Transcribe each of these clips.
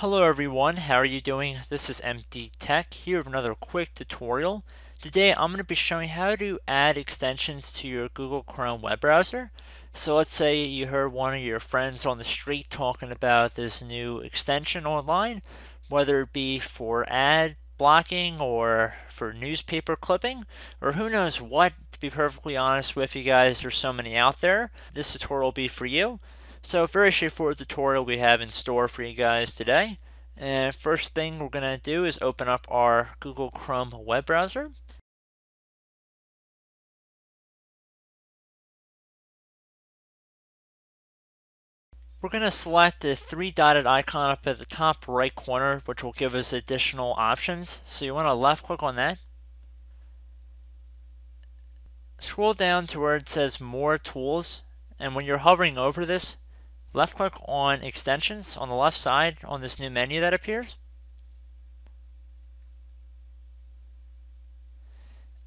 Hello everyone, how are you doing? This is MD Tech here with another quick tutorial. Today I'm going to be showing how to add extensions to your Google Chrome web browser. So let's say you heard one of your friends on the street talking about this new extension online, whether it be for ad blocking or for newspaper clipping or who knows what. To be perfectly honest with you guys, there's so many out there. This tutorial will be for you. So very straightforward tutorial we have in store for you guys today. And first thing we're going to do is open up our Google Chrome web browser. We're going to select the three dotted icon up at the top right corner, which will give us additional options. So you want to left click on that. Scroll down to where it says more tools. And when you're hovering over this, left click on extensions on the left side on this new menu that appears.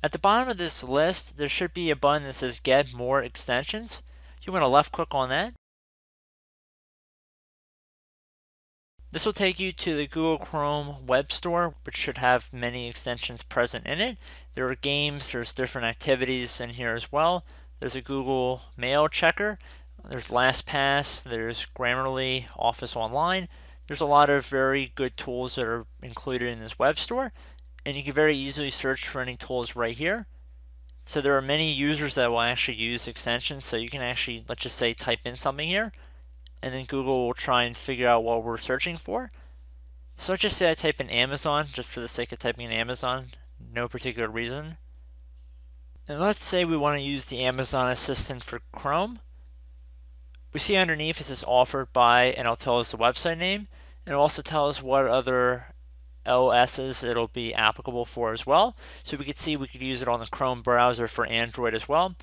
At the bottom of this list, there should be a button that says Get More Extensions. You want to left click on that. This will take you to the Google Chrome web store, which should have many extensions present in it. There are games, there's different activities in here as well. There's a Google Mail checker, there's LastPass, there's Grammarly, Office Online. There's a lot of very good tools that are included in this web store, and you can very easily search for any tools right here. So there are many users that will actually use extensions, so you can actually, let's just say, type in something here, and then Google will try and figure out what we're searching for. So let's just say I type in Amazon, just for the sake of typing in Amazon, no particular reason. And let's say we want to use the Amazon Assistant for Chrome. We see underneath says offered by, and it'll tell us the website name, and it'll also tell us what other OSs it'll be applicable for as well. So we could see we could use it on the Chrome browser for Android as well.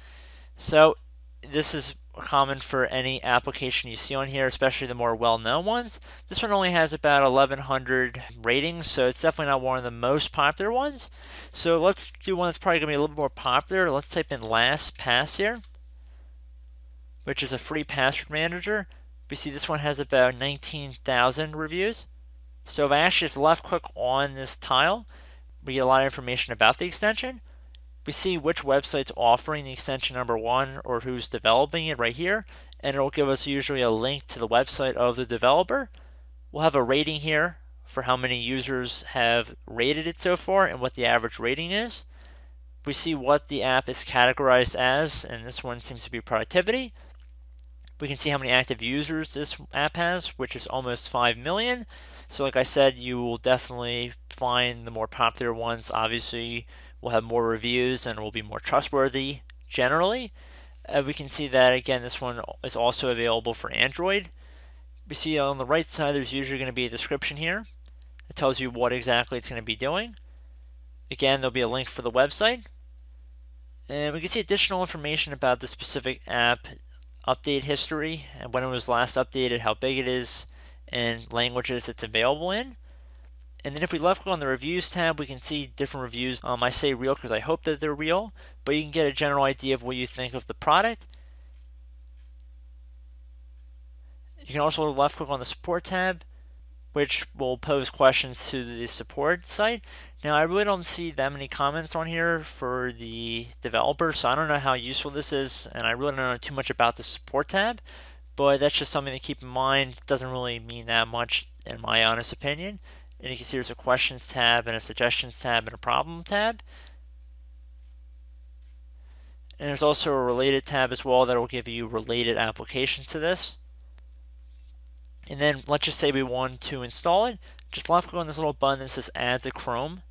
So this is common for any application you see on here, especially the more well-known ones. This one only has about 1100 ratings, so it's definitely not one of the most popular ones. So let's do one that's probably going to be a little more popular. Let's type in LastPass here which is a free password manager. We see this one has about 19,000 reviews. So if I actually just left click on this tile, we get a lot of information about the extension. We see which website's offering the extension number one or who's developing it right here. And it'll give us usually a link to the website of the developer. We'll have a rating here for how many users have rated it so far and what the average rating is. We see what the app is categorized as, and this one seems to be productivity. We can see how many active users this app has, which is almost 5 million. So like I said, you will definitely find the more popular ones. Obviously, will have more reviews and will be more trustworthy generally. Uh, we can see that again, this one is also available for Android. We see on the right side, there's usually going to be a description here. It tells you what exactly it's going to be doing. Again, there'll be a link for the website. And we can see additional information about the specific app update history and when it was last updated, how big it is, and languages it's available in. And then if we left click on the reviews tab, we can see different reviews. Um, I say real because I hope that they're real, but you can get a general idea of what you think of the product. You can also left click on the support tab which will pose questions to the support site. Now, I really don't see that many comments on here for the developer, so I don't know how useful this is, and I really don't know too much about the support tab, but that's just something to keep in mind. It doesn't really mean that much, in my honest opinion. And you can see there's a questions tab and a suggestions tab and a problem tab. And there's also a related tab as well that will give you related applications to this. And then let's just say we want to install it. Just left click on this little button that says add to Chrome.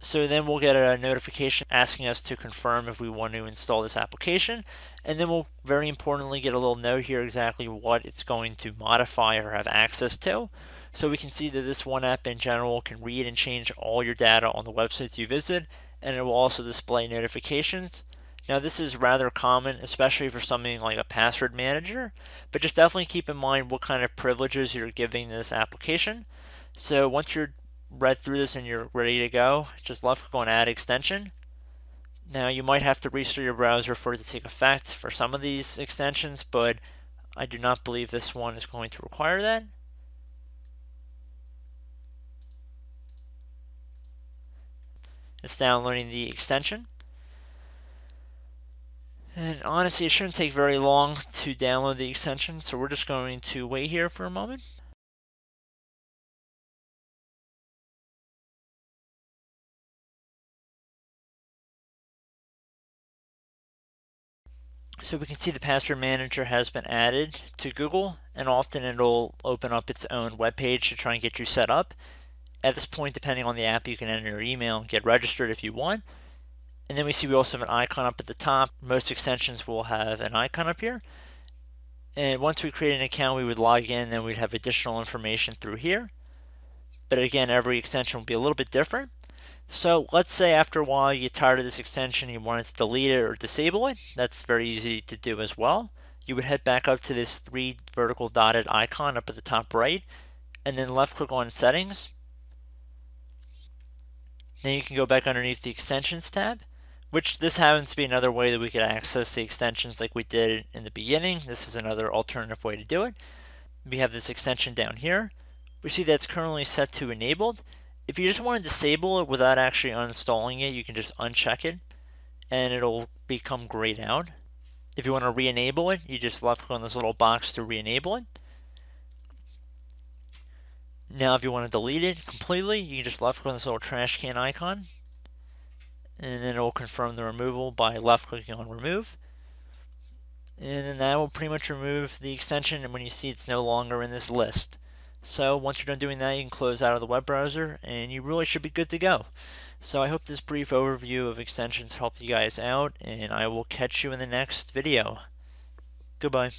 So then we'll get a notification asking us to confirm if we want to install this application. And then we'll very importantly get a little note here exactly what it's going to modify or have access to. So we can see that this one app in general can read and change all your data on the websites you visit and it will also display notifications. Now this is rather common, especially for something like a password manager, but just definitely keep in mind what kind of privileges you're giving this application. So once you're read through this and you're ready to go, just left click on add extension. Now you might have to restart your browser for it to take effect for some of these extensions, but I do not believe this one is going to require that. It's downloading the extension. Honestly, it shouldn't take very long to download the extension, so we're just going to wait here for a moment. So we can see the password manager has been added to Google and often it'll open up its own web page to try and get you set up. At this point, depending on the app, you can enter your email and get registered if you want. And then we see we also have an icon up at the top. Most extensions will have an icon up here. And once we create an account, we would log in and we'd have additional information through here. But again, every extension will be a little bit different. So let's say after a while you get tired of this extension, you wanted to delete it or disable it. That's very easy to do as well. You would head back up to this three vertical dotted icon up at the top right, and then left click on settings. Then you can go back underneath the extensions tab, which this happens to be another way that we could access the extensions like we did in the beginning. This is another alternative way to do it. We have this extension down here. We see that's currently set to enabled. If you just want to disable it without actually uninstalling it, you can just uncheck it and it'll become grayed out. If you want to re-enable it, you just left click on this little box to re-enable it. Now if you want to delete it completely, you can just left click on this little trash can icon and then it will confirm the removal by left clicking on remove. And then that will pretty much remove the extension and when you see it's no longer in this list. So once you're done doing that, you can close out of the web browser and you really should be good to go. So I hope this brief overview of extensions helped you guys out and I will catch you in the next video. Goodbye.